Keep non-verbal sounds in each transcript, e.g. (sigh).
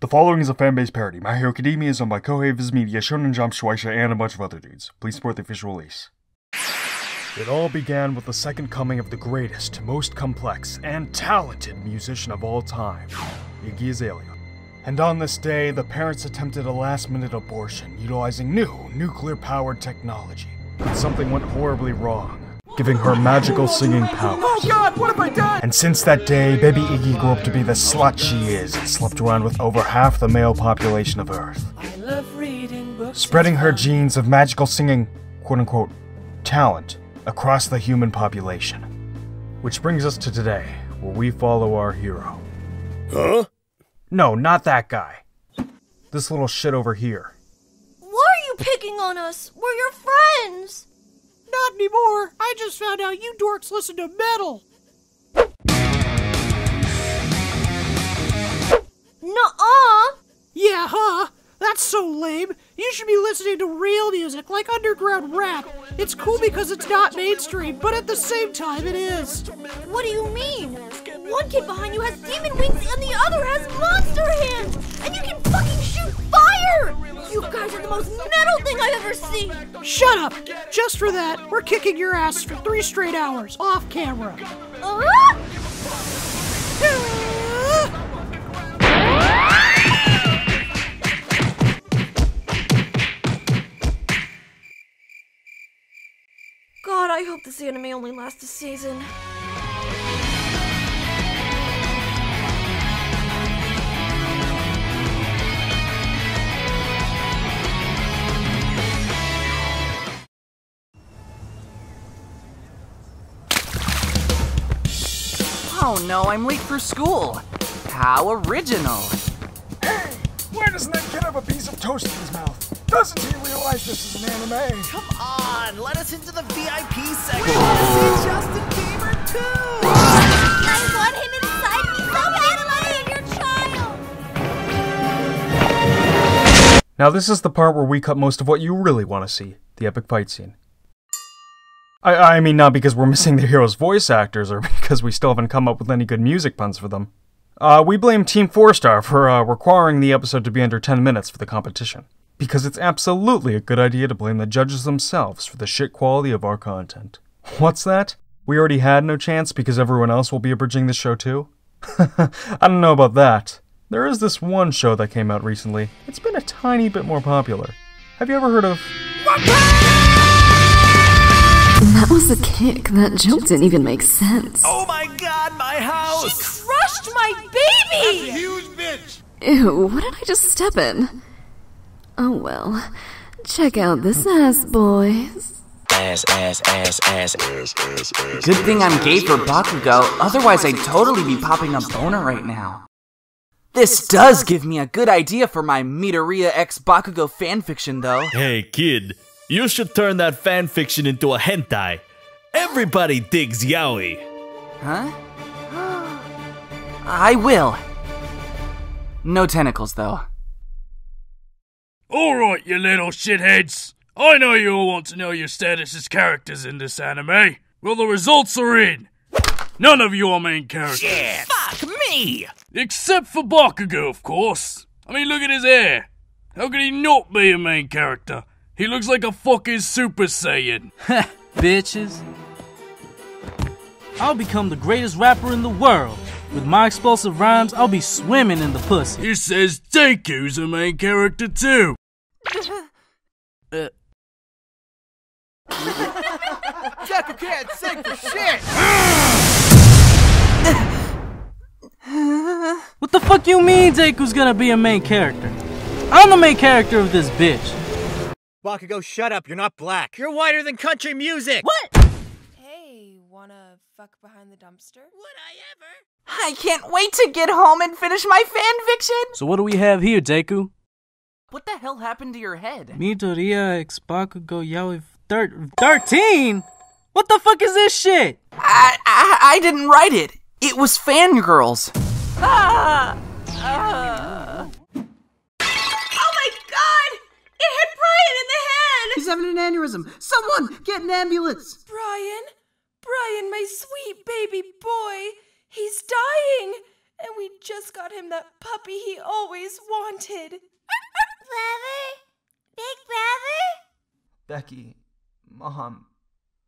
The following is a fan-based parody. My Hero Academia is owned by Koei Viz Media, Shonen Jump, Shueisha, and a bunch of other dudes. Please support the official release. It all began with the second coming of the greatest, most complex, and talented musician of all time, Iggy Azalea. And on this day, the parents attempted a last-minute abortion utilizing new, nuclear-powered technology. But something went horribly wrong, giving her magical singing powers. Oh God, what have I done? And since that day, baby Iggy grew up to be the slut she is and slept around with over half the male population of Earth. Spreading her genes of magical singing, quote unquote, talent across the human population. Which brings us to today, where we follow our hero. Huh? No, not that guy. This little shit over here. Why are you picking on us? We're your friends. Not anymore. I just found out you dorks listen to metal. Nuh-uh. Yeah, huh? That's so lame. You should be listening to real music, like underground rap. It's cool because it's not mainstream, but at the same time, it is. What do you mean? One kid behind you has demon wings and the other has monster hands! And you can fucking shoot fire! You guys are the most metal thing I've ever seen! Shut up! Just for that, we're kicking your ass for three straight hours, off camera. Uh? God, I hope this anime only lasts a season. Oh no, I'm late for school. How original. Hey! Why doesn't that kid have a piece of toast in his mouth? Doesn't he realize this is an anime? Come on, let us into the VIP section. We want to see Justin Bieber too. I want him inside me so bad and your child! Now, this is the part where we cut most of what you really want to see the epic fight scene. I, I mean, not because we're (laughs) missing the hero's voice actors or (laughs) because we still haven't come up with any good music puns for them. Uh, we blame Team 4 Star for uh, requiring the episode to be under 10 minutes for the competition. Because it's absolutely a good idea to blame the judges themselves for the shit quality of our content. What's that? We already had no chance because everyone else will be abridging the show too? (laughs) I don't know about that. There is this one show that came out recently. It's been a tiny bit more popular. Have you ever heard of. That was a kick. That joke didn't even make sense. Oh my God, my house. She crushed my baby! That's a Huge bitch. Ew, what did I just step in? Oh well. Check out this ass, boys. Ass, ass, ass, ass, ass, ass, ass. Good thing I'm gay for Bakugo, otherwise I'd totally be popping a boner right now. This does give me a good idea for my Midoriya X Bakugo fanfiction though. Hey kid, you should turn that fanfiction into a hentai. Everybody digs yaoi. Huh? (gasps) I will. No tentacles though. Alright, you little shitheads. I know you all want to know your status as characters in this anime. Well, the results are in. None of you are main characters. Yeah, fuck me. Except for Bakugo, of course. I mean, look at his hair. How could he not be a main character? He looks like a fucking Super Saiyan. (laughs) Bitches. I'll become the greatest rapper in the world. With my explosive rhymes, I'll be swimming in the pussy. He says Deku's a main character too. (laughs) Uh, Jack can't sing for shit. what the fuck you mean Deku's gonna be a main character? I'm the main character of this bitch. Bakugo, shut up. You're not black. You're whiter than country music. What? Hey, wanna fuck behind the dumpster? Would I ever? I can't wait to get home and finish my fanfiction! So what do we have here, Deku? What the hell happened to your head? Midoriya X Bakugo Yaoi thir- 13? What the fuck is this shit? I, I, I didn't write it. It was fangirls. Ah! Ah! He's having an aneurysm. Someone get an ambulance. Brian? Brian, my sweet baby boy! He's dying! And we just got him that puppy he always wanted. Brother? Big brother? Becky, Mom,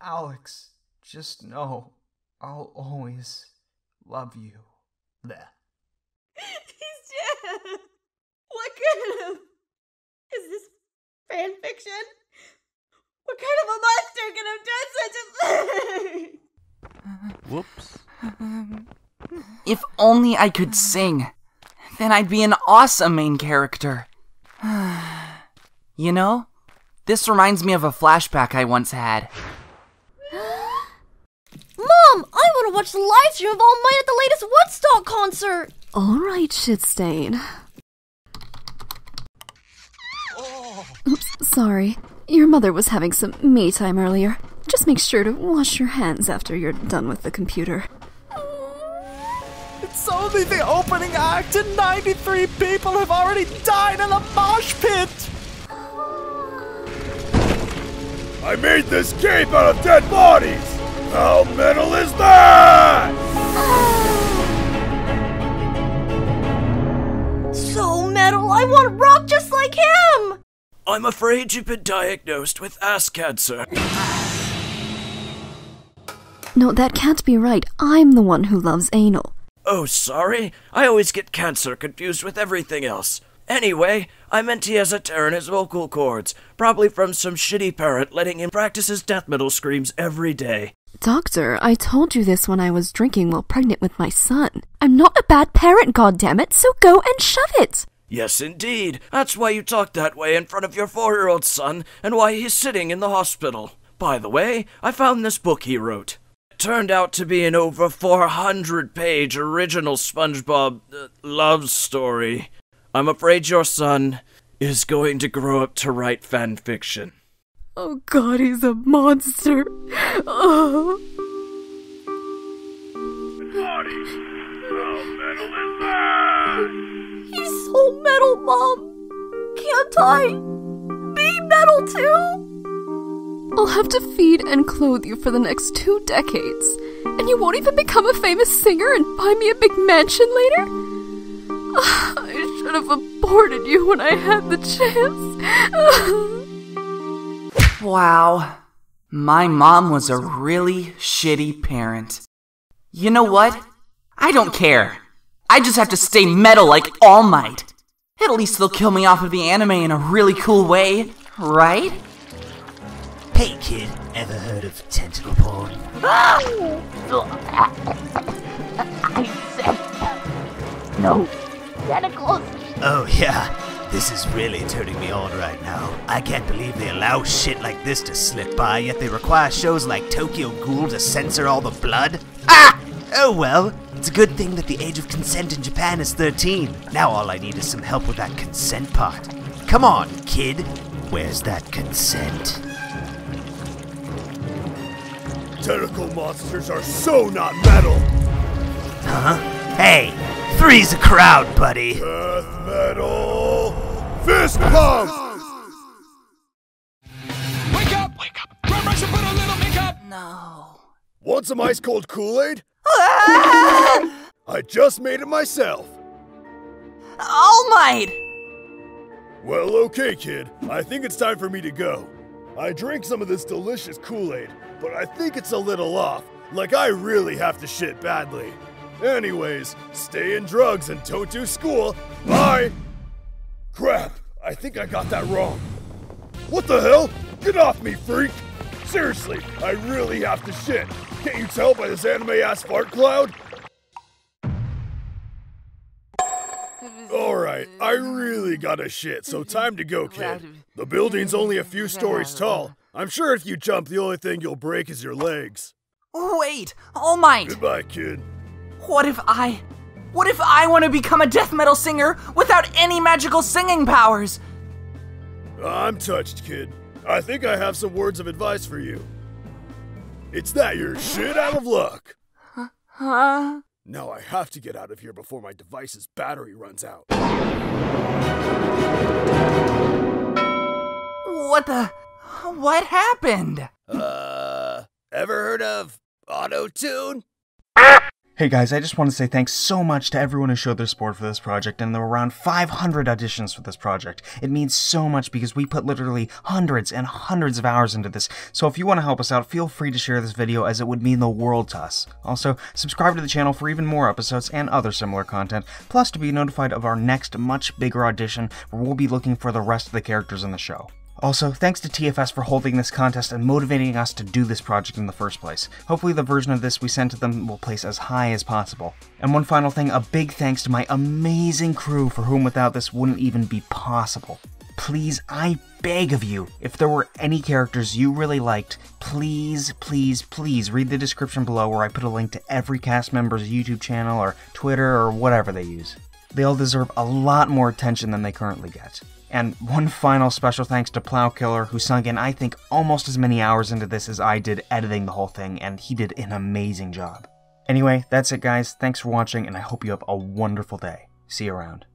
Alex, just know I'll always love you. There. (laughs) He's dead. What kind of. Is this fan fiction? What kind of a monster can have done such a thing? Whoops. If only I could sing. Then I'd be an awesome main character. you know, this reminds me of a flashback I once had. (gasps) Mom, I want to watch the live stream of All Might at the latest Woodstock concert. Alright, Shitstain. (gasps) Oops, sorry. Your mother was having some me time earlier. Just make sure to wash your hands after you're done with the computer. It's only the opening act, and 93 people have already died in a mosh pit! I made this cape out of dead bodies! How metal is that? So metal, I want to rock just like him! I'm afraid you've been diagnosed with ass cancer. No, that can't be right. I'm the one who loves anal. Oh, sorry. I always get cancer confused with everything else. Anyway, I meant he has a tear in his vocal cords, probably from some shitty parent letting him practice his death metal screams every day. Doctor, I told you this when I was drinking while pregnant with my son. I'm not a bad parent, goddammit, so go and shove it! Yes, indeed. That's why you talk that way in front of your four year old son, and why he's sitting in the hospital. By the way, I found this book he wrote. It turned out to be an over 400 page original SpongeBob uh, love story. I'm afraid your son is going to grow up to write fan fiction. Oh god, he's a monster. Oh. He's so metal, Mom. Can't I be metal too? I'll have to feed and clothe you for the next two decades. And you won't even become a famous singer and buy me a big mansion later? (sighs) I should have aborted you when I had the chance. (sighs) Wow. My mom was a really shitty parent. You know what? I don't care. I just have to stay metal like All Might. At least they'll kill me off of the anime in a really cool way, right? Hey kid, ever heard of tentacle porn? I (laughs) said no tentacles. Oh yeah, this is really turning me on right now. I can't believe they allow shit like this to slip by, yet they require shows like Tokyo Ghoul to censor all the blood. Ah! Oh well, it's a good thing that the age of consent in Japan is 13. Now all I need is some help with that consent part. Come on, kid. Where's that consent? Tentacle monsters are so not metal! Huh? Hey, three's a crowd, buddy. Death metal! Fist pump! Wake up! Wake up! Grab brush and put a little makeup! No. Want some ice cold Kool Aid? (laughs) I just made it myself. All Might! Well, okay, kid. I think it's time for me to go. I drank some of this delicious Kool Aid, but I think it's a little off. Like, I really have to shit badly. Anyways, stay in drugs and don't do school. Bye! Crap, I think I got that wrong. What the hell? Get off me, freak! Seriously, I really have to shit. Can't you tell by this anime ass fart cloud? Alright, I really gotta shit, so time to go, kid. The building's only a few stories tall. I'm sure if you jump, the only thing you'll break is your legs. Wait, All Might! Goodbye, kid. What if I. What if I want to become a death metal singer without any magical singing powers? I'm touched, kid. I think I have some words of advice for you. It's that you're shit out of luck. Huh? Now I have to get out of here before my device's battery runs out. What the. What happened? Uh, ever heard of auto tune? Hey guys, I just want to say thanks so much to everyone who showed their support for this project, and there were around 500 auditions for this project. It means so much because we put literally hundreds and hundreds of hours into this, so if you want to help us out, feel free to share this video as it would mean the world to us. Also, subscribe to the channel for even more episodes and other similar content, plus to be notified of our next much bigger audition where we'll be looking for the rest of the characters in the show. Also, thanks to TFS for holding this contest and motivating us to do this project in the first place. Hopefully the version of this we send to them will place as high as possible. And one final thing, a big thanks to my amazing crew for whom without this wouldn't even be possible. Please, I beg of you, if there were any characters you really liked, please, please, please read the description below where I put a link to every cast member's YouTube channel or Twitter or whatever they use. They all deserve a lot more attention than they currently get. And one final special thanks to Plowkiller, who sunk in, I think, almost as many hours into this as I did editing the whole thing, and he did an amazing job. Anyway, that's it guys, thanks for watching, and I hope you have a wonderful day. See you around.